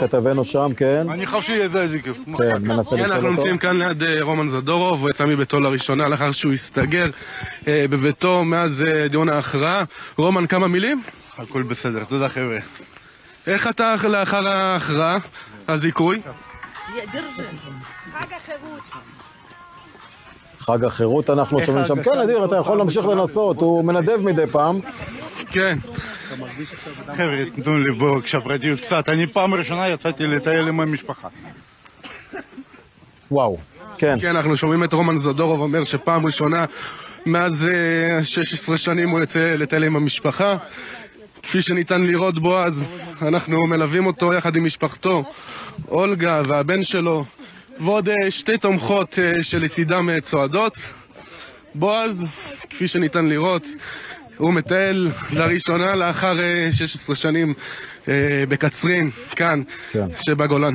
כתבנו שם, כן, אני חושב שיהיה זה איזה כיף. כן, מנסה כן, לשאול אנחנו אותו. נמצאים כאן ליד אה, רומן זדורוב, הוא יצא מביתו לראשונה לאחר שהוא הסתגר אה, בביתו מאז אה, דיון ההכרעה. רומן, כמה מילים? הכל בסדר, תודה חבר'ה. איך אתה לאחר ההכרעה, הזיכוי? חג החירות אנחנו שומעים שם. כן, אדיר, אתה יכול להמשיך לנסות, הוא מנדב מדי פעם. כן. חבר'ה, תנו לי בבקשה פרטיות קצת. אני פעם ראשונה יצאתי לטייל עם המשפחה. וואו, כן. כן, אנחנו שומעים את רומן זדורוב אומר שפעם ראשונה מאז אה, 16 שנים הוא יוצא לטייל עם המשפחה. כפי שניתן לראות בועז, אנחנו מלווים אותו יחד עם משפחתו, אולגה והבן שלו, ועוד אה, שתי תומכות אה, שלצידם אה, צועדות. בועז, כפי שניתן לראות, הוא מטייל לראשונה לאחר אה, 16 שנים אה, בקצרין, כאן, כן. שבגולן.